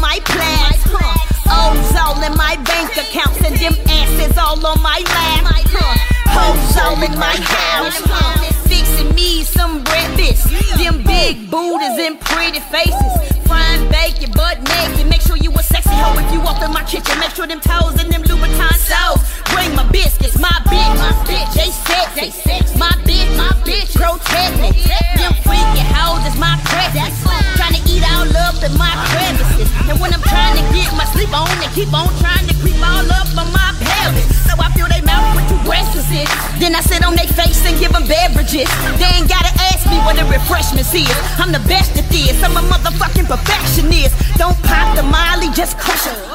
my plans, Huh. All in my bank accounts and them asses all on my lap. Hoes all in my house. Fixing me some breakfast. Them big booties and pretty faces. Frying bacon, butt naked. Make sure you a sexy hoe if you walk in my kitchen. Make sure them toes and them Louboutin soles. Trying to get my sleep on, they keep on trying to creep all up on my pelvis. So I fill they mouth with two breasts Then I sit on their face and give them beverages. They ain't gotta ask me what the refreshments is. I'm the best at this. I'm a motherfucking perfectionist. Don't pop the molly, just crush it.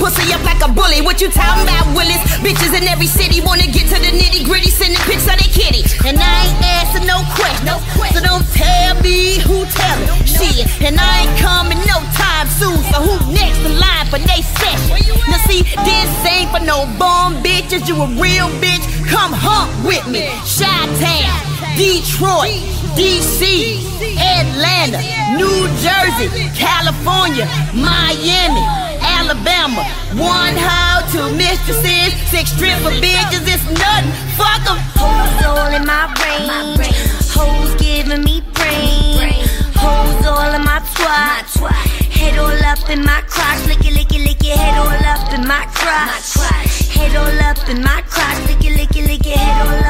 Pussy up like a bully. What you talking about, Willis? Bitches in every city wanna get to the nitty gritty, sending pics of their kitty, and I ain't asking no questions. So don't tell me who tell me shit, and I ain't coming no time soon. So who next in line for they session? Now see, this ain't for no bum bitches. You a real bitch? Come hump with me. Chi-Town, Detroit, DC, Atlanta, New Jersey, California, Miami, One hoe, two mistresses, six stripper bitches. It's nothing. Fuck 'em. Hoes all in my brain. Hoes giving me brain. Hoes all in my twat. Head all up in my crotch. Lick it, lick it, lick it. Head all up in my crotch. Head all up in my crotch. Lick it, lick it, lick it. Head all